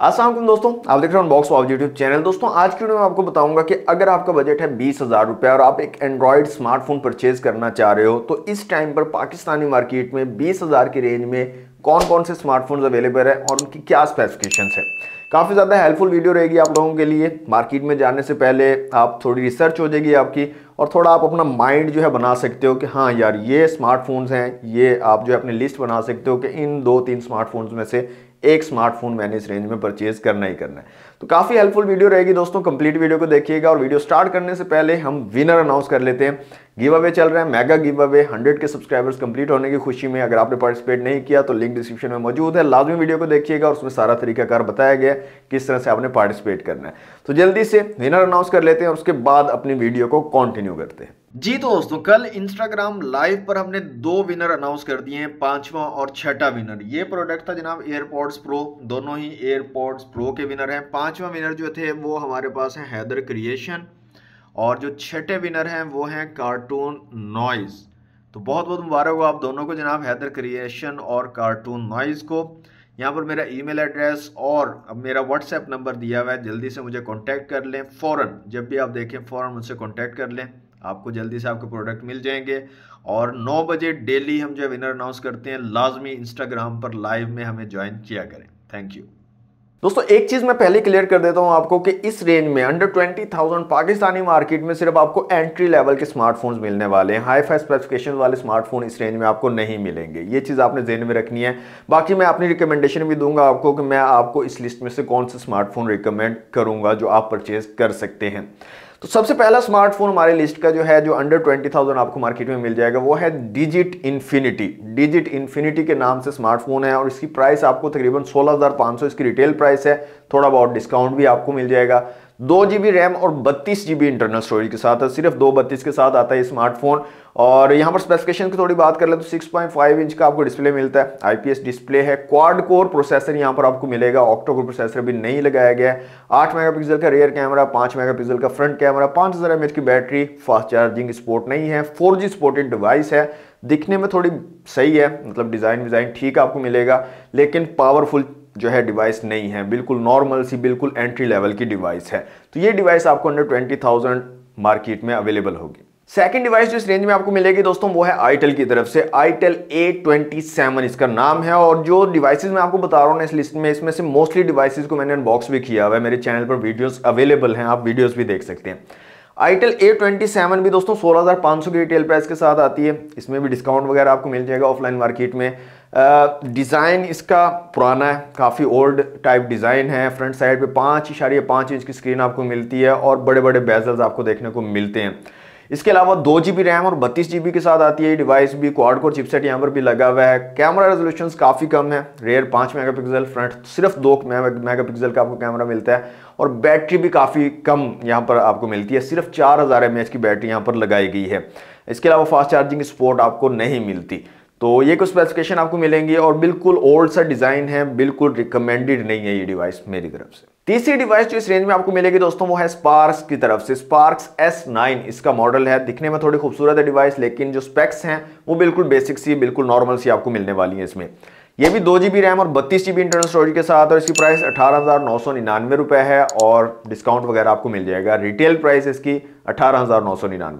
असलम दोस्तों, आप देख रहे हैं बॉक्स ऑफ़ यूट्यूब चैनल दोस्तों, आज की वीडियो में आपको बताऊँगा कि अगर आपका बजट है बीस हज़ार रुपये और आप एक एंड्रॉयड स्मार्टफ़ोन परचेज करना चाह रहे हो तो इस टाइम पर पाकिस्तानी मार्केट में बीस हज़ार की रेंज में कौन कौन से स्मार्टफोन्स अवेलेबल है और उनकी क्या स्पेसिफिकेशन है? काफ़ी ज़्यादा हेल्पफुल वीडियो रहेगी आप लोगों के लिए। मार्केट में जाने से पहले आप थोड़ी रिसर्च हो जाएगी आपकी और थोड़ा आप अपना माइंड जो है बना सकते हो कि हाँ यार, ये स्मार्टफोन्स हैं, ये आप जो है अपनी लिस्ट बना सकते हो कि इन दो तीन स्मार्टफोन्स में से एक स्मार्टफ़ोन मैंने इस रेंज में परचेज करना ही करना है। तो काफ़ी हेल्पफुल वीडियो रहेगी दोस्तों कंप्लीट वीडियो को देखिएगा और वीडियो स्टार्ट करने से पहले हम विनर अनाउंस कर लेते हैं। गिव अवे चल रहा है mega giveaway hundred K subscribers complete होने की खुशी में अगर आपने पार्टिसिपेट नहीं किया तो लिंक डिस्क्रिप्शन में मौजूद है। लाजमी वीडियो को देखिएगा और उसमें सारा तरीकाकार बताया गया किस तरह से आपने पार्टिसिपेट करना है। तो जल्दी से विनर अनाउंस कर लेते हैं और उसके बाद अपनी वीडियो को कॉन्टिन्यू करते हैं। जी दोस्तों, कल इंस्टाग्राम लाइव पर हमने दो विनर अनाउंस कर दिए हैं, पांचवा और छठा विनर ये प्रोडक्ट था जनाब एयरपोर्ट्स प्रो दोनों ही एयरपोर्ट्स प्रो के विनर हैं। पांचवा विनर जो थे, वो हमारे पास है हैदर क्रिएशन और जो छठे विनर हैं, वो हैं कार्टून नॉइज़ तो बहुत बहुत मुबारक हो आप दोनों को जनाब हैदर क्रिएशन और कार्टून नॉइज़ को। यहाँ पर मेरा ईमेल एड्रेस और अब मेरा व्हाट्सएप नंबर दिया हुआ है। जल्दी से मुझे कांटेक्ट कर लें, फ़ौरन, जब भी आप देखें, फ़ौरन मुझसे कांटेक्ट कर लें। आपको जल्दी से आपके प्रोडक्ट मिल जाएँगे। और 9 बजे डेली हम जो है विनर अनाउंस करते हैं, लाजमी इंस्टाग्राम पर लाइव में हमें ज्वाइन किया करें। थैंक यू दोस्तों, एक चीज़ मैं पहले क्लियर कर देता हूँ आपको कि इस रेंज में under twenty thousand Pakistani market में सिर्फ़ आपको एंट्री लेवल के स्मार्टफोन्स मिलने वाले हैं। हाई फाई स्पेसिफिकेशन वाले स्मार्टफ़ोन इस रेंज में आपको नहीं मिलेंगे। ये चीज़ आपने जेन में रखनी है। बाकी मैं अपनी रिकमेंडेशन भी दूँगा आपको कि मैं आपको इस लिस्ट में से कौन से स्मार्टफ़ोन रिकमेंड करूँगा जो आप परचेज कर सकते हैं। तो सबसे पहला स्मार्टफ़ोन हमारे लिस्ट का जो है, जो अंडर ट्वेंटी थाउज़ेंड आपको मार्केट में मिल जाएगा, वो है डिजिट इन्फिनिटी डिजिट इन्फिनिटी के नाम से स्मार्टफ़ोन है और इसकी प्राइस आपको तकरीबन सोलह हज़ार पाँच सौ, इसकी रिटेल प्राइस है। थोड़ा बहुत डिस्काउंट भी आपको मिल जाएगा। दो जीबी रैम और बत्तीस जीबी इंटरनल स्टोरेज के साथ है। सिर्फ़ दो बत्तीस के साथ आता है स्मार्टफ़ोन और यहाँ पर स्पेसिफिकेशन की थोड़ी बात कर ले तो 6.5 इंच का आपको डिस्प्ले मिलता है। आईपीएस डिस्प्ले है। क्वाड कोर प्रोसेसर यहाँ पर आपको मिलेगा। ऑक्टो कोर प्रोसेसर भी नहीं लगाया गया है। आठ मेगापिक्सल का रियर कैमरा पाँच मेगापिक्सल का फ्रंट कैमरा पाँच हज़ार की बैटरी फास्ट चार्जिंग स्पोर्ट नहीं है। फोर जी सपोर्टेड डिवाइस है। दिखने में थोड़ी सही है। मतलब डिज़ाइन विज़ाइन ठीक आपको मिलेगा। लेकिन पावरफुल जो है डिवाइस नहीं है बिल्कुल नॉर्मल सी बिल्कुल एंट्री लेवल की डिवाइस है। तो ये डिवाइस आपको अंडर ट्वेंटी थाउज़ेंड मार्केट में अवेलेबल होगी। सेकंड डिवाइस जो इस रेंज में आपको मिलेगी दोस्तों वो है आईटेल की तरफ़ से। आईटेल A27 इसका नाम है और जो डिवाइसेस मैं आपको बता रहा हूँ इस लिस्ट में इसमें से मोस्टली डिवाइसेस को मैंने अनबॉक्स भी किया हुआ है। मेरे चैनल पर वीडियोस अवेलेबल हैं आप वीडियोस भी देख सकते हैं। आईटेल A27 भी दोस्तों 16,500 की रिटेल प्राइस के साथ आती है। इसमें भी डिस्काउंट वगैरह आपको मिल जाएगा ऑफलाइन मार्केट में। डिज़ाइन इसका पुराना है, काफ़ी ओल्ड टाइप डिज़ाइन है। फ्रंट साइड पे पाँच इशारे पाँच इंच की स्क्रीन आपको मिलती है और बड़े बड़े बेजल्स आपको देखने को मिलते हैं। इसके अलावा दो जी रैम और बत्तीस जी के साथ आती है डिवाइस भी। क्वाड कोर चिपसेट यहाँ पर भी लगा हुआ है। कैमरा रेजोल्यूशन काफ़ी कम है। रेयर पाँच मेगापिक्सल फ्रंट सिर्फ़ दो मेगापिक्सल का आपको कैमरा मिलता है। और बैटरी भी काफ़ी कम यहाँ पर आपको मिलती है। सिर्फ़ चार हज़ार की बैटरी यहाँ पर लगाई गई है। इसके अलावा फास्ट चार्जिंग सपोर्ट आपको नहीं मिलती। तो ये कुछ स्पेसिफिकेशन आपको मिलेंगी और बिल्कुल ओल्ड सा डिज़ाइन है, बिल्कुल रिकमेंडेड नहीं है ये डिवाइस मेरी तरफ़ से। तीसरी डिवाइस जो इस रेंज में आपको मिलेगी दोस्तों, वो है स्पार्क्स की तरफ़ से। स्पार्क्स S9 इसका मॉडल है। दिखने में थोड़ी खूबसूरत है डिवाइस लेकिन जो स्पेक्स हैं, वो बिल्कुल बेसिक सी, बिल्कुल नॉर्मल सी आपको मिलने वाली है इसमें। ये भी दो जी रैम और बत्तीस जी इंटरनल स्टोरेज के साथ और इसकी प्राइस अठारह रुपए है और डिस्काउंट वगैरह आपको मिल जाएगा। रिटेल प्राइस इसकी अठारह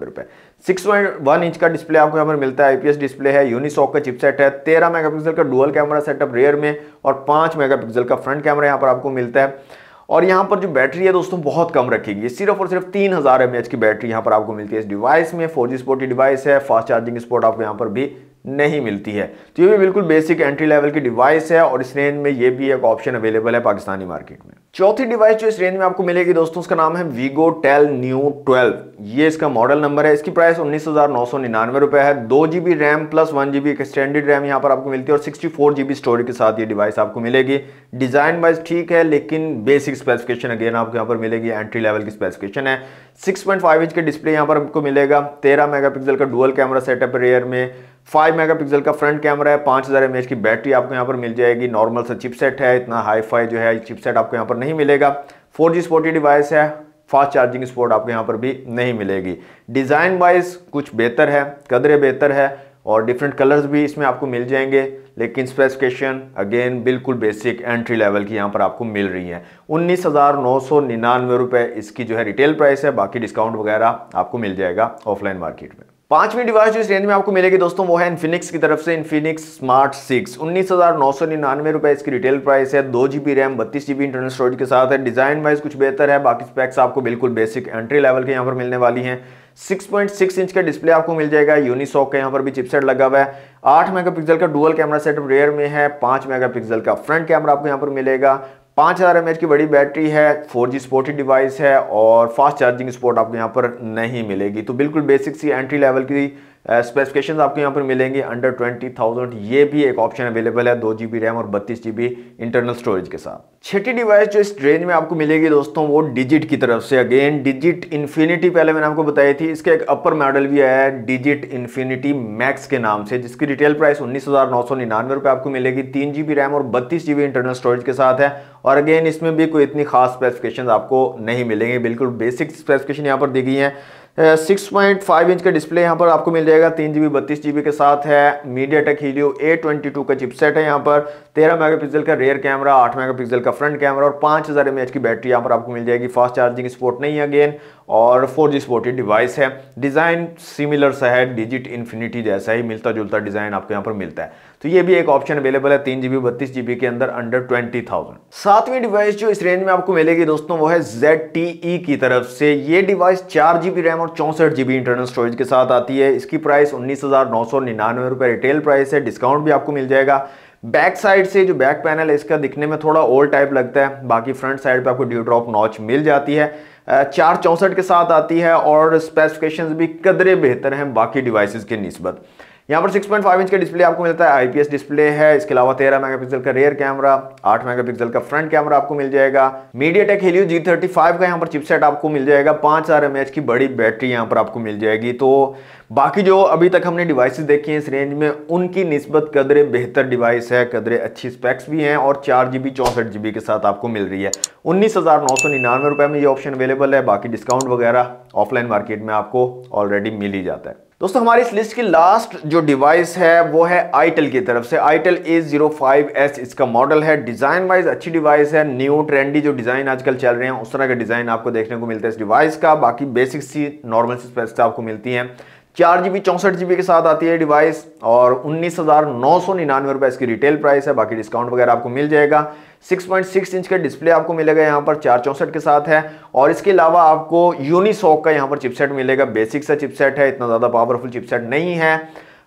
रुपए। सिक्स वन इंच का डिस्प्ले आपको यहाँ पर मिलता है आईपीएस डिस्प्ले है यूनिसॉक का चिपसेट है, तेरह मेगापिक्सल का डुअल कैमरा सेटअप रेयर में और पाँच मेगापिक्सल का फ्रंट कैमरा यहाँ पर आपको मिलता है। और यहाँ पर जो बैटरी है दोस्तों, बहुत कम रखेगी। सिर्फ़ और सिर्फ़ तीन हज़ार एम की बैटरी यहाँ पर आपको मिलती है। इस डिवाइस में फोर जी स्पोर्टी डिवाइस है फास्ट चार्जिंग स्पोर्ट आपको यहाँ पर भी नहीं मिलती है। तो ये भी बिल्कुल बेसिक एंट्री लेवल की डिवाइस है और इस रेंज में ये भी एक ऑप्शन अवेलेबल है पाकिस्तानी मार्केट में। चौथी डिवाइस जो इस रेंज में आपको मिलेगी दोस्तों, उसका नाम है वीगो टेल न्यू 12 ये इसका मॉडल नंबर है, इसकी प्राइस उन्नीस हज़ार नौ सौ निन्यानवे रुपए है। दो GB RAM plus one GB extended RAM यहाँ पर आपको मिलती है और सिक्सटी फोर जीबी स्टोरेज के साथ ये डिवाइस आपको मिलेगी। डिज़ाइन वाइज ठीक है, लेकिन बेसिक स्पेसिफिकेशन अगेन आपको यहाँ पर मिलेगी एंट्री लेवल की स्पेसिफिकेशन है। सिक्स पॉइंट फाइव इंच के डिस्प्ले यहाँ पर आपको मिलेगा, तेरह मेगा का डुअल कैमरा सेटअप रेयर में। फाइव मेगापिक्सल का फ्रंट कैमरा है, पाँच हज़ार एम की बैटरी आपको यहाँ पर मिल जाएगी। नॉर्मल सा चिपसेट है, इतना हाई फाई जो है चिपसेट आपको यहाँ पर नहीं मिलेगा। फोर जी स्पोर्टी डिवाइस है फास्ट चार्जिंग स्पोर्ट आपको यहाँ पर भी नहीं मिलेगी। डिज़ाइन वाइज कुछ बेहतर है, कदरे बेहतर है और डिफरेंट कलर्स भी इसमें आपको मिल जाएँगे। लेकिन स्पेसिफिकेशन अगेन बिल्कुल बेसिक एंट्री लेवल की यहाँ पर आपको मिल रही है। उन्नीस हज़ार नौ सौ निन्यानवे रुपए इसकी जो है रिटेल प्राइस है, बाकी डिस्काउंट वगैरह आपको मिल जाएगा ऑफलाइन मार्केट में। पांचवी डिवाइस जो इस रेंज में आपको मिलेगी दोस्तों, वो है इन्फिनिक्स की तरफ़ से इन्फिनिक्स स्मार्ट सिक्स उन्नीस हज़ार नौ सौ निन्यानवे रुपए इसकी रिटेल प्राइस है, दो जीबी रैम बत्तीस जीबी इंटरनल स्टोरेज के साथ है। डिज़ाइन वाइज कुछ बेहतर है, बाकी स्पेक्स आपको बिल्कुल बेसिक एंट्री लेवल के यहाँ पर मिलने वाली हैं। 6.6 इंच का डिस्प्ले आपको मिल जाएगा यूनिसॉक का यहाँ पर भी चिपसेट लगा हुआ है। 8 मेगापिक्सल का डुअल कैमरा सेटअप रेयर में है 5 मेगापिक्सल का फ्रंट कैमरा आपको यहाँ पर मिलेगा। पाँच हज़ार एम की बड़ी बैटरी है, फोर जी सपोर्टेड डिवाइस है और फास्ट चार्जिंग स्पोर्ट आपको यहाँ पर नहीं मिलेगी। तो बिल्कुल बेसिक सी एंट्री लेवल की स्पेसिफिकेशन uh, आपको यहाँ पर मिलेंगे अंडर ट्वेंटी थाउज़ेंड ये भी एक ऑप्शन अवेलेबल है दो जीबी रैम और बत्तीस जीबी इंटरनल स्टोरेज के साथ. छठी डिवाइस जो इस रेंज में आपको मिलेगी दोस्तों वो डिजिट की तरफ़ से. अगेन डिजिट इन्फिनिटी पहले मैंने आपको बताई थी इसका एक अपर मॉडल भी आया है डिजिट इन्फिनिटी मैक्स के नाम से जिसकी रिटेल प्राइस उन्नीस हज़ार नौ सौ निन्यानवे रुपये आपको मिलेगी. तीन जीबी रैम और बत्तीस जीबी इंटरनल स्टोरेज के साथ है. और अगेन इसमें भी कोई इतनी खास स्पेसिफिकेशन आपको नहीं मिलेंगे. बिल्कुल बेसिक स्पेसिफिकेशन यहाँ पर दी गई है. सिक्स पॉइंट फाइव इंच का डिस्प्ले यहाँ पर आपको मिल जाएगा। तीन जीबी, बत्तीस जीबी के साथ है। MediaTek Helio A twenty two का चिपसेट है यहाँ पर। तेरह मेगापिक्सल का रेयर कैमरा आठ मेगापिक्सल का फ्रंट कैमरा और पाँच हज़ार एम एच की बैटरी यहाँ पर आपको मिल जाएगी। फास्ट चार्जिंग स्पोर्ट नहीं है अगेन और फोर जी स्पोर्टेड डिवाइस है। डिज़ाइन सिमिलर सा है डिजिट इन्फिनिटी जैसा ही मिलता जुलता डिज़ाइन आपको यहाँ पर मिलता है। तो ये भी एक ऑप्शन अवेलेबल है, तीन जीबी बत्तीस जीबी के अंदर अंडर ट्वेंटी थाउज़ेंड सातवीं डिवाइस जो इस रेंज में आपको मिलेगी दोस्तों, वो है ZTE की तरफ़ से। ये डिवाइस चार जीबी रैम और चौसठ जीबी इंटरनल स्टोरेज के साथ आती है। इसकी प्राइस उन्नीस हज़ार नौ सौ निन्यानवे रुपए रिटेल प्राइस है। डिस्काउंट भी आपको मिल जाएगा। बैक साइड से जो बैक पैनल है, इसका दिखने में थोड़ा ओल्ड टाइप लगता है। बाकी फ्रंट साइड पे आपको ड्यू ड्रॉप नॉच मिल जाती है। चार चौंसठ के साथ आती है और स्पेसिफिकेशंस भी कदरे बेहतर हैं बाकी डिवाइसेस के निस्बत। यहाँ पर 6.5 इंच का डिस्प्ले आपको मिलता है आईपीएस डिस्प्ले है, इसके अलावा 13 मेगापिक्सल का रेयर कैमरा 8 मेगापिक्सल का फ्रंट कैमरा आपको मिल जाएगा। मीडिया टेक हेलियो जी का यहाँ पर चिपसेट आपको मिल जाएगा, पाँच हज़ार की बड़ी बैटरी यहाँ पर आपको मिल जाएगी। तो बाकी जो अभी तक हमने डिवाइसेस देखी हैं इस रेंज में, उनकी नस्बत कदरे बेहतर डिवाइस है, कदरे अच्छी स्पेक्स भी हैं और चार जी बी चौंसठ जी बी के साथ आपको मिल रही है। उन्नीस हज़ार नौ सौ निन्यानवे रुपये में ये ऑप्शन अवेलेबल है, बाकी डिस्काउंट वगैरह ऑफलाइन मार्केट में आपको ऑलरेडी मिल ही जाता है। दोस्तों, हमारी इस लिस्ट की लास्ट जो डिवाइस है, वो है आईटेल की तरफ़ से। Itel A zero five S इसका मॉडल है। डिज़ाइन वाइज अच्छी डिवाइस है न्यू ट्रेंडी जो डिज़ाइन आजकल चल रहे हैं, उस तरह का डिज़ाइन आपको देखने को मिलता है इस डिवाइस का। बाकी बेसिक सी नॉर्मल सी स्पेक्स आपको मिलती हैं। चार जीबी चौंसठ जीबी के साथ आती है डिवाइस और उन्नीस हज़ार नौ सौ निन्यानवे रुपए इसकी रिटेल प्राइस है। बाकी डिस्काउंट वगैरह आपको मिल जाएगा। 6.6 इंच का डिस्प्ले आपको मिलेगा यहाँ पर, चार चौंसठ के साथ है। और इसके अलावा आपको यूनिसॉक का यहाँ पर चिपसेट मिलेगा। बेसिक सा चिपसेट है, इतना ज़्यादा पावरफुल चिपसेट नहीं है।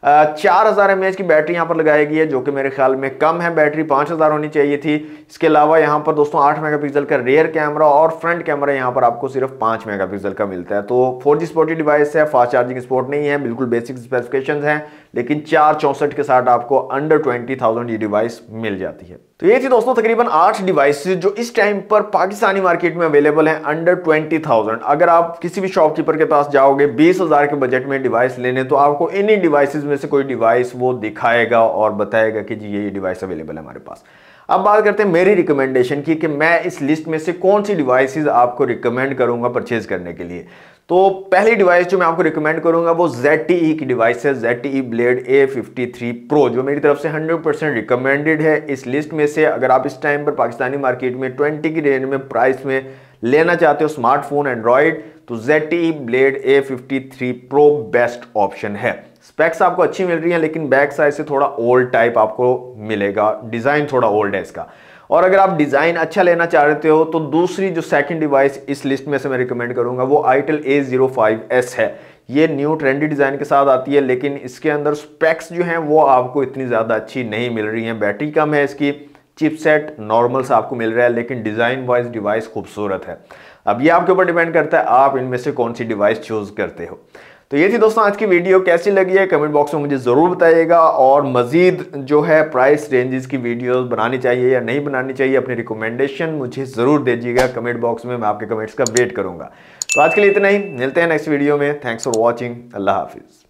चार हज़ार एम की बैटरी यहाँ पर लगाई गई है, जो कि मेरे ख्याल में कम है। बैटरी पाँच हज़ार होनी चाहिए थी। इसके अलावा यहाँ पर दोस्तों आठ मेगापिक्सल का रेयर कैमरा और फ्रंट कैमरा यहाँ पर आपको सिर्फ़ पाँच मेगापिक्सल का मिलता है। तो फोर जी स्पोर्टी डिवाइस है फास्ट चार्जिंग स्पोर्ट नहीं है, बिल्कुल बेसिक स्पेसिफिकेशन है, लेकिन चार चौंसठ के साथ आपको अंडर ट्वेंटी थाउज़ेंड ये डिवाइस मिल जाती है। तो ये थी दोस्तों तकरीबन आठ डिवाइसेस जो इस टाइम पर पाकिस्तानी मार्केट में अवेलेबल हैं अंडर ट्वेंटी थाउज़ेंड अगर आप किसी भी शॉपकीपर के पास जाओगे, बीस हज़ार के बजट में डिवाइस लेने तो आपको इन्हीं डिवाइसेस में से कोई डिवाइस वो दिखाएगा और बताएगा कि जी, ये डिवाइस अवेलेबल है हमारे पास। अब बात करते हैं मेरी रिकमेंडेशन की कि मैं इस लिस्ट में से कौन सी डिवाइसेस आपको रिकमेंड करूँगा परचेज करने के लिए। तो पहली डिवाइस जो मैं आपको रिकमेंड करूँगा वो ZTE की डिवाइस है ZTE Blade A53 Pro, जो मेरी तरफ़ से 100% रिकमेंडेड है। इस लिस्ट में से अगर आप इस टाइम पर पाकिस्तानी मार्केट में 20 की रेंज में प्राइस में लेना चाहते हो स्मार्टफ़ोन एंड्रॉयड तो ZTE Blade A53 Pro best option है। स्पेक्स आपको अच्छी मिल रही है, लेकिन बैक साइड से थोड़ा ओल्ड टाइप आपको मिलेगा डिज़ाइन थोड़ा ओल्ड है इसका। और अगर आप डिज़ाइन अच्छा लेना चाह रहे हो तो दूसरी जो सेकंड डिवाइस इस लिस्ट में से मैं रिकमेंड करूँगा, वो Itel A zero five S है। ये न्यू ट्रेंडी डिज़ाइन के साथ आती है, लेकिन इसके अंदर स्पेक्स जो हैं, वो आपको इतनी ज़्यादा अच्छी नहीं मिल रही हैं। बैटरी कम है इसकी चिपसेट नॉर्मल सा आपको मिल रहा है, लेकिन डिज़ाइन वाइज डिवाइस खूबसूरत है। अब ये आपके ऊपर डिपेंड करता है, आप इनमें से कौन सी डिवाइस चूज़ करते हो? तो ये थी दोस्तों आज की वीडियो, कैसी लगी है? कमेंट बॉक्स में मुझे ज़रूर बताइएगा और मज़ीद जो है प्राइस रेंजेस की वीडियोस बनानी चाहिए या नहीं बनानी चाहिए, अपनी रिकमेंडेशन मुझे ज़रूर दीजिएगा। कमेंट बॉक्स में मैं आपके कमेंट्स का वेट करूँगा। तो आज के लिए इतना ही, मिलते हैं नेक्स्ट वीडियो में। थैंक्स फॉर वॉचिंग अल्लाह हाफिज़।